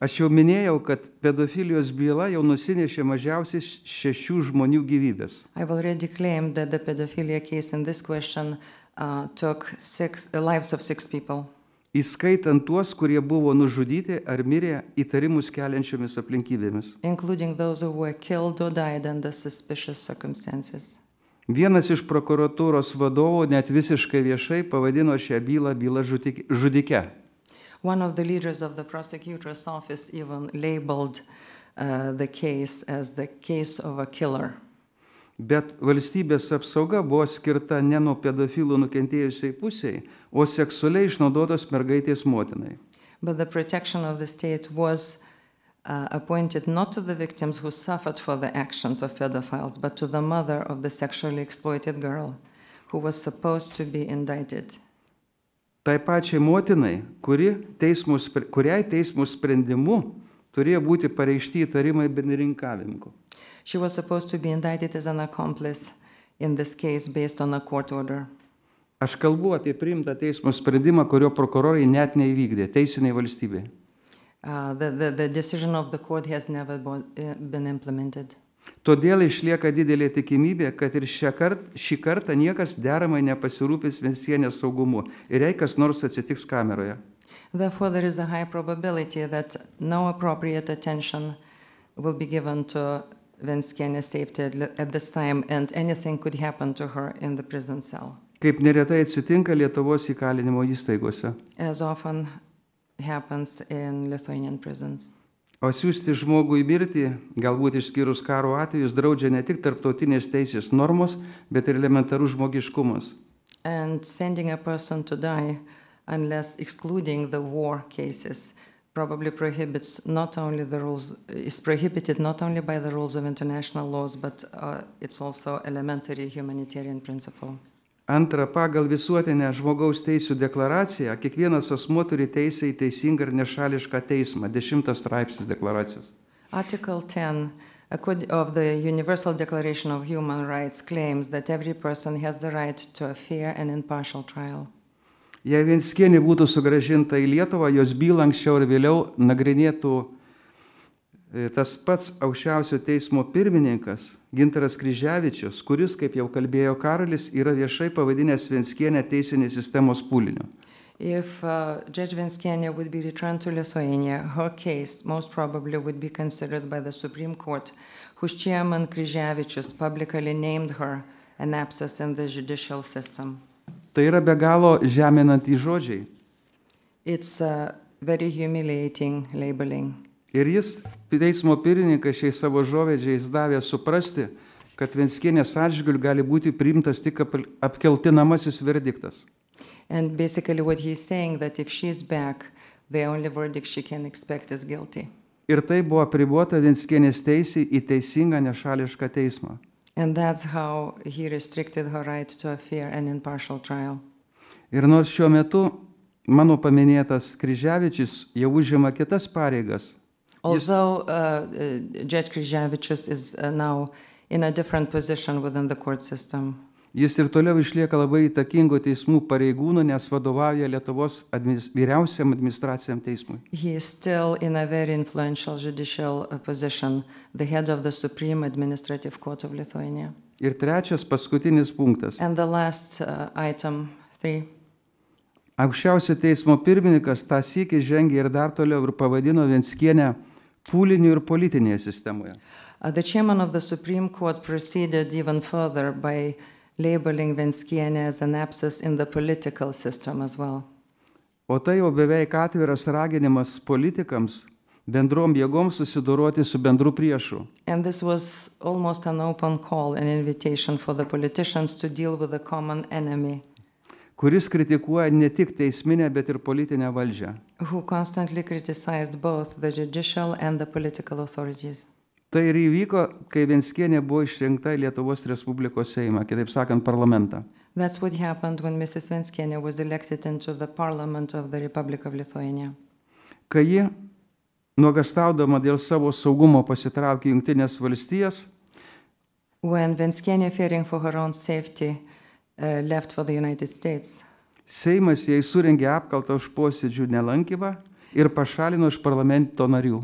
Aš jau minėjau, kad pedofilijos byla jau nusinešė mažiausiai šešių žmonių gyvybės. I've already claimed that the pedophilia case in this question uh, took six, the lives of six people, Įskaitant tuos, kurie buvo nužudyti ar mirė įtarimus keliančiomis aplinkybėmis. including those who were killed or died under suspicious circumstances. Vienas iš prokuratūros vadovų net visiškai viešai pavadino šią bylą bylą žudik- žudike. One of the leaders of the prosecutor's office even labeled uh, the case as the case of a killer. Bet valstybės apsauga buvo skirta ne nuo pedofilų nukentėjusiai pusiai, o seksualiai išnaudotos mergaitės motinai. But the protection of the state was uh, appointed not to the victims who suffered for the actions of pedophiles, but to the mother of the sexually exploited girl, who was supposed to be indicted. Tai pačiai motinai, kuri teismų, kuriai teismų sprendimu turėjo būti pareikšti įtarimai benirinkavimu. She was supposed to be indicted as an accomplice in this case based on a court order. Aš kalbu apie priimtą teismo sprendimą, kurio prokurorai net neįvykdė teisiniai valstybei. Uh, the, the, the decision of the court has never uh, been implemented. Todėl išlieka didelė tikimybė, kad ir kart, šį kartą niekas deramai nepasirūpins viensienės saugumu ir jei kas nors atsitiks kameroje. Therefore, there is a high probability that no appropriate attention will be given to Venskienė's safety at this time, and anything could happen to her in the prison cell, Kaip neretai atsitinka Lietuvos įkalinimo įstaigose. as often happens in Lithuanian prisons. O siūsti mirtį, galbūt išskyrus karo atvejus, draudžia ne tik tarptautinės teisės normos, bet ir elementarus žmogiškumas. And sending a person to die, unless excluding the war cases, probably prohibits not only the rules, is prohibited not only by the rules of international laws, but uh, it's also elementary humanitarian principle. Antra, pagal visuotinę žmogaus teisų deklaraciją, kiekvienas asmuo turi teisę į teisingą ir nešališką teismą. Dešimtas straipsnis deklaracijos. Article 10 accord- of the Universal Declaration of Human Rights claims that every person has the right to a fair and impartial trial. Jei Vienskienė būtų sugražinta į Lietuvą, jos bylą anksčiau ir vėliau nagrinėtų tas pats aukščiausio teismo pirmininkas Gintaras Kryževičius, kuris, kaip jau kalbėjo Karolis, yra viešai pavadinęs Vienskienę teisinės sistemos pūliniu. If uh, Judge Venskienė would be returned to Lithuania, her case most probably would be considered by the Supreme Court, whose chairman Kryževičius publicly named her an abscess in the judicial system. Tai yra be galo žeminantys žodžiai. It's a very humiliating labeling. Ir jis, teismo pirmininkas, šiais savo žodžiais davė suprasti, kad Vienskienės atžvilgių gali būti priimtas tik apkeltinamasis verdiktas. And basically, what he's saying that if she's back, the only verdict she can expect is guilty. Ir tai buvo apribota Vienskienės teisė į teisingą nešališką teismą. And that's how he restricted her right to a fair and impartial trial. Ir nors šiuo metu mano paminėtas Kryževičius jau užima kitas pareigas, Although uh, uh, Judge Kryževičius is uh, now in a different position within the court system, jis ir toliau išlieka labai įtakingo teismų pareigūnų, nes vadovauja Lietuvos administ vyriausiam administraciniam teismui. he is still in a very influential judicial uh, position, the head of the Supreme Administrative Court of Lithuania. Ir trečias, paskutinis punktas. And the last uh, item, three. Aukščiausio teismo pirmininkas tą sykį žengė ir dar toliau ir pavadino Vienskienę pūliniu ir politinėje sistemoje. Uh, the chairman of the Supreme Court proceeded even further by labeling Venskienė as an abscess in the political system as well. O tai jau beveik atviras raginimas politikams bendrom jėgom susidoroti su bendru priešu. And this was almost an open call, an kuris kritikuoja ne tik teisminę, bet ir politinę valdžią. who constantly criticized both the judicial and the political authorities. Tai ir įvyko, kai Vienskienė buvo išrinkta į Lietuvos Respublikos Seimą, kitaip sakant, parlamentą. That's what happened when Mrs. Venskienė was elected into the parliament of the Republic of Lithuania. Kai ji, nuogastaudama dėl savo saugumo, pasitraukė Junktinės valstijas, When Venskienė, fearing for her own safety, left for the United States, Seimas jai surengė apkaltą už posėdžių nelankymą ir pašalino iš parlamento narių.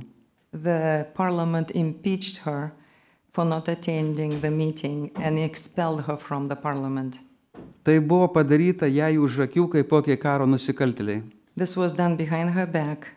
The parliament impeached her for not attending the meeting and expelled her from the parliament. Tai buvo padaryta jai už akių kaip kokie karo nusikaltėliai, This was done behind her back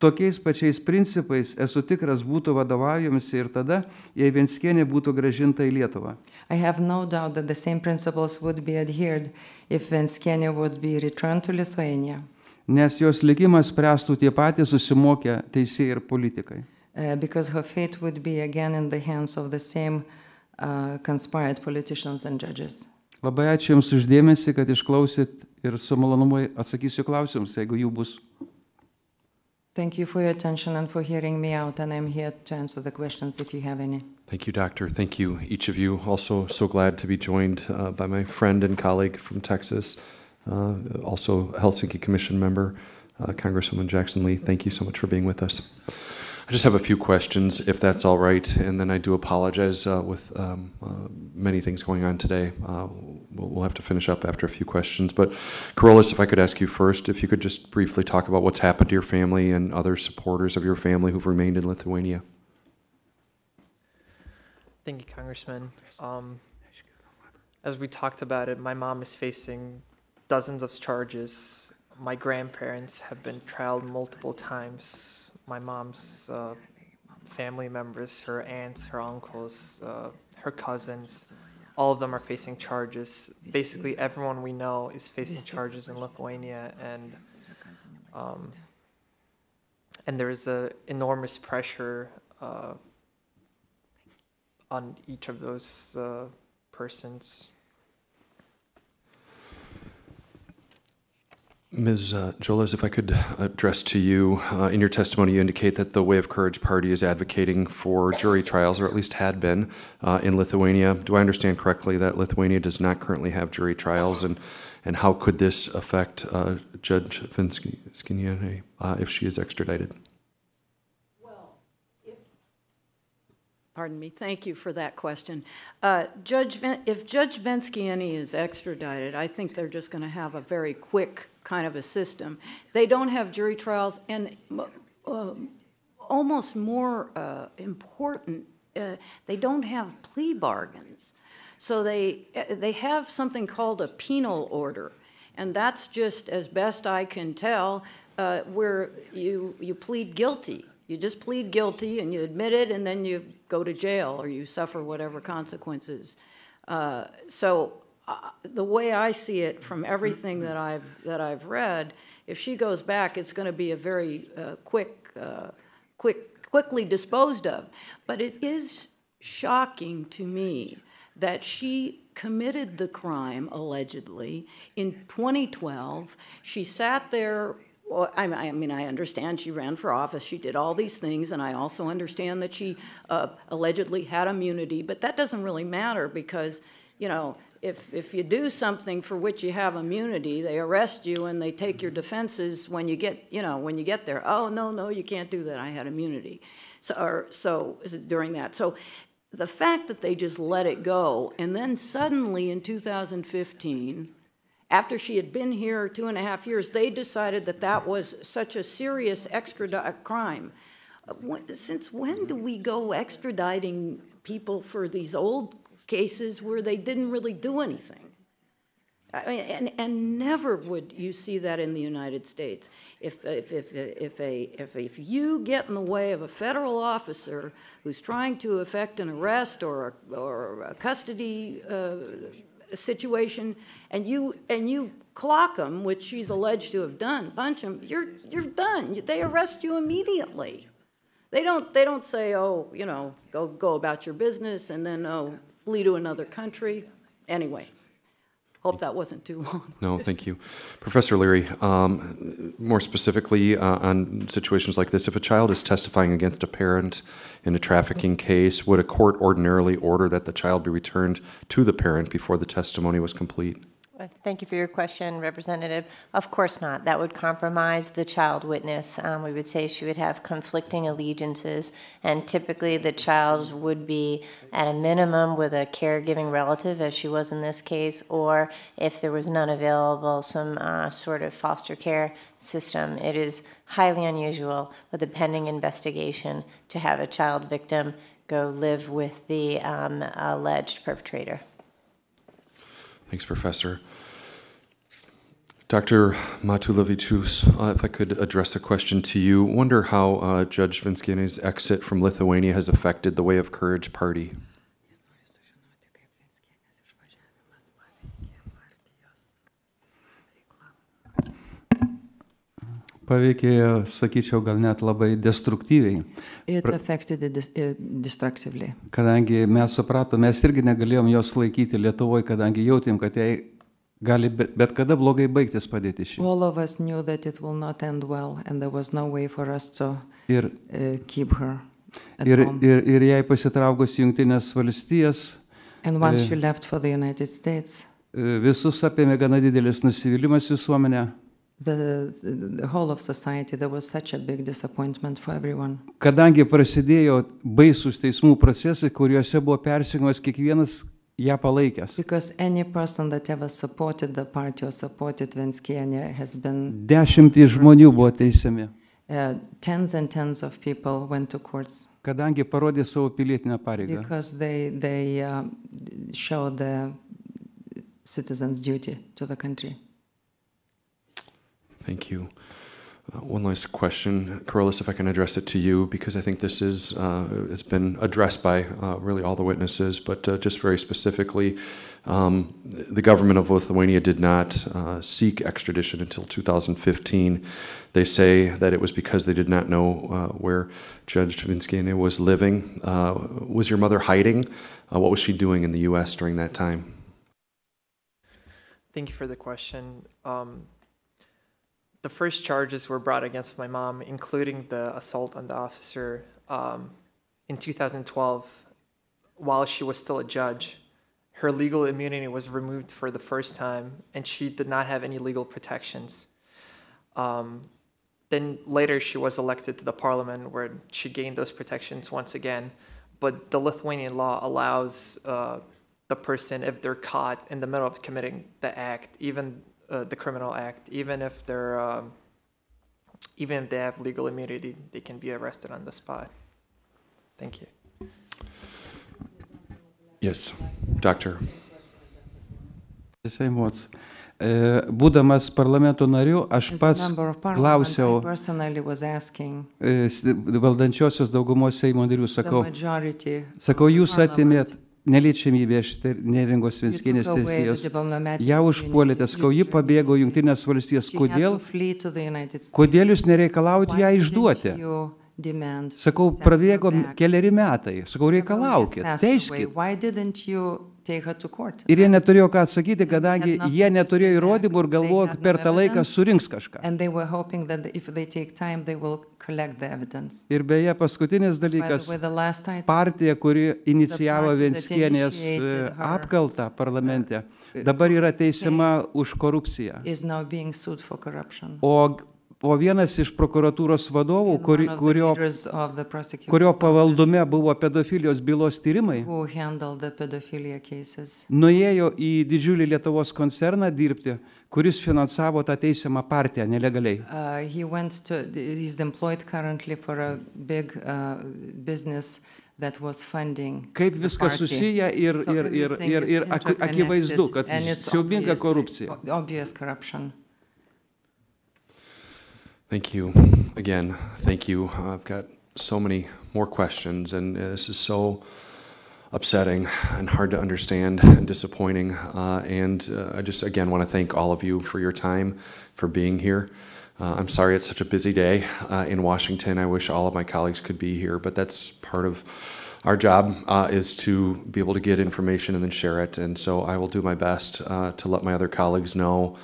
Tokiais pačiais principais esu tikras būtų vadovaujamasi ir tada, jei Venskienė būtų gražinta į Lietuvą. I have no doubt that the same principles would be adhered if Venskienė would be returned to Lithuania, Nes jos likimas spręstų tie patys susimokę teisėjai ir politikai. uh, because her fate would be again in the hands of the same uh, conspired politicians and judges. Labai ačiū Jums uždėmesi, kad išklausyt ir su malonumu atsakysiu klausimus, jeigu jų bus. Thank you for your attention and for hearing me out, and I'm here to answer the questions if you have any. Thank you, Doctor. Thank you, each of you. Also, so glad to be joined uh, by my friend and colleague from Texas, uh, also Helsinki Commission member, uh, Congresswoman Jackson Lee. Thank you so much for being with us. I just have a few questions, if that's all right, and then I do apologize uh, with um, uh, many things going on today. Uh, we'll, we'll have to finish up after a few questions. But, Karolis, if I could ask you first, if you could just briefly talk about what's happened to your family and other supporters of your family who've remained in Lithuania. Thank you, Congressman. Um, as we talked about it, my mom is facing dozens of charges. My grandparents have been trialed multiple times. My mom's uh, family members, her aunts, her uncles, uh, her cousins, all of them are facing charges. Basically, everyone we know is facing charges in Lithuania, and um, and there is a enormous pressure. Uh, on each of those uh, persons. Ms. Uh, Jolis, if I could address to you, uh, in your testimony, you indicate that the Way of Courage Party is advocating for jury trials, or at least had been, uh, in Lithuania. Do I understand correctly that Lithuania does not currently have jury trials, and, and how could this affect uh, Judge Venckienė uh, if she is extradited? Well, if, pardon me, thank you for that question. Uh, Judge, if Judge Venckienė is extradited, I think they're just going to have a very quick kind of a system. They don't have jury trials, and uh, almost more uh, important, uh, they don't have plea bargains. So they, uh, they have something called a penal order, and that's just, as best I can tell, uh, where you, you plead guilty. You just plead guilty and you admit it, and then you go to jail or you suffer whatever consequences. Uh, so uh, the way I see it from everything that I've that I've read, if she goes back, it's going to be a very uh, quick, uh, quick, quickly disposed of. But it is shocking to me that she committed the crime allegedly in 2012. She sat there well, I, I mean, I understand she ran for office, she did all these things, and I also understand that she uh, allegedly had immunity, but that doesn't really matter because, you know, if, if you do something for which you have immunity, they arrest you and they take your defenses when you get, you know, when you get there. Oh, no, no, you can't do that, I had immunity. So, or, so during that. So the fact that they just let it go, and then suddenly in 2015, after she had been here two and a half years, they decided that that was such a serious extradite crime. Uh, Since when do we go extraditing people for these old cases where they didn't really do anything? I mean, and, and never would you see that in the United States. If, if, if, if, a, if, if you get in the way of a federal officer who's trying to effect an arrest or, a- or a custody uh, situation, and you, and you clock them, which she's alleged to have done, punch them, you're, you're done. They arrest you immediately. They don't, they don't say, oh, you know, go, go about your business and then, oh, flee to another country. Anyway, hope that wasn't too long. No, thank you. Professor Leary, um, more specifically uh, on situations like this, if a child is testifying against a parent in a trafficking case, would a court ordinarily order that the child be returned to the parent before the testimony was complete? Uh, Thank you for your question, Representative. Of course not. That would compromise the child witness. Um, We would say she would have conflicting allegiances, and typically the child would be at a minimum with a caregiving relative, as she was in this case, or if there was none available, some uh, sort of foster care system. It is highly unusual with a pending investigation to have a child victim go live with the um, alleged perpetrator. Thanks, Professor. Dr. Matulevičius, uh, if I could address a question to you, wonder how uh, Judge Venckienė's exit from Lithuania has affected the Way of Courage party. Paveikė, sakyčiau, gal net labai destruktyviai, It Pra- affected it dis- destructively kadangi mes supratome, mes irgi negalėjom jos laikyti Lietuvoje, kadangi jautėm, kad jai gali bet, bet kada blogai baigtis padėti šį. all of us knew that it will not end well and there was no way for us to Ir, uh, keep her at ir, ir, ir jai pasitraukus Junktinės valstijas, eh, she left for the united states e, visus apėmė gana didelis nusivylimas visuomenė, the, the whole of society there was such a big disappointment for everyone. Kadangi prasidėjo baisus teismų procesai, kuriuose buvo persingomas kiekvienas ją palaikęs. because any person that ever supported the party or supported Venckienė has been Dešimtys žmonių buvo teisiami, uh, tens and tens of people went to courts kadangi parodė savo pilietinę pareigą. because they they uh, showed the citizens' duty to the country. Thank you. Uh, One last question, Karolis, if I can address it to you, because I think this is, uh, it's been addressed by uh, really all the witnesses, but uh, just very specifically, um, the government of Lithuania did not uh, seek extradition until 2015. They say that it was because they did not know uh, where Judge Venckienė was living. Was your mother hiding? What was she doing in the U.S. during that time? Thank you for the question. Um, the first charges were brought against my mom, including the assault on the officer um, in 2012 while she was still a judge. Her legal immunity was removed for the first time, and she did not have any legal protections. Um, then later, she was elected to the parliament where she gained those protections once again. But the Lithuanian law allows uh, the person, if they're caught in the middle of committing the act, even uh, the criminal act, even if they're, um, even if they have legal immunity, they can be arrested on the spot. Thank you. Yes, Doctor. Seimuots. E, Būdamas parlamento nariu, aš pats klausiau I personally was asking s- valdančiosios daugumos Seimo narių, the sakau, sakau, jūs atimėt neliečiamybė štai neringos Vinskienės teisėjos. Ja užpuolėte, kol ji pabėgo Junktinės valstijas. Kodėl? Kodėl jūs nereikalaujate ją išduoti? Sakau, prabėgo keliari metai. Sakau, reikalaukit, teiskit. Ir jie neturėjo ką atsakyti, kadangi jie neturėjo įrodymų ir galvojo, kad per tą laiką surinks kažką. Ir beje, paskutinis dalykas, partija, kuri inicijavo Venskienės e, apkaltą parlamente, dabar yra teisima už korupciją. O O vienas iš prokuratūros vadovų, kuri, kurio, kurio pavaldume buvo pedofilijos bylos tyrimai, nuėjo į didžiulį Lietuvos koncerną dirbti, kuris finansavo tą teisiamą partiją nelegaliai. Uh, to, a big, uh, Kaip viskas susiję ir, so ir, ir, ir, ir akivaizdu, kad siubinga korupcija. Thank you. Again, thank you. I've got so many more questions, and uh, this is so upsetting and hard to understand and disappointing. Uh, and uh, I just, again, want to thank all of you for your time, for being here. Uh, I'm sorry it's such a busy day uh, in Washington. I wish all of my colleagues could be here, but that's part of our job uh, is to be able to get information and then share it. And so I will do my best uh, to let my other colleagues know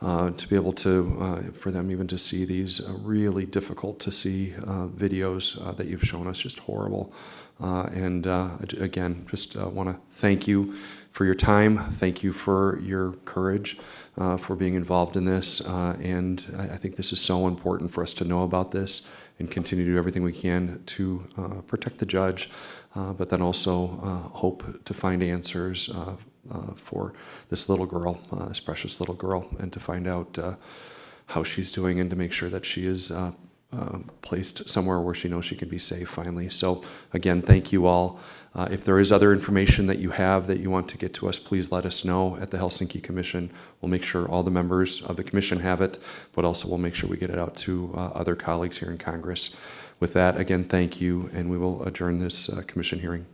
uh, to be able to, uh, for them even to see these uh, really difficult to see uh, videos uh, that you've shown us, just horrible. Uh, and uh, again, just want to thank you for your time. Thank you for your courage, for being involved in this. And I I think this is so important for us to know about this and continue to do everything we can to protect the judge, but then also hope to find answers for this little girl, uh, this precious little girl, and to find out uh, how she's doing and to make sure that she is uh, uh, placed somewhere where she knows she can be safe finally. So, again, thank you all. Uh, if there is other information that you have that you want to get to us, please let us know at the Helsinki Commission. We'll make sure all the members of the commission have it, but also we'll make sure we get it out to uh, other colleagues here in Congress. With that, again, thank you, and we will adjourn this uh, commission hearing.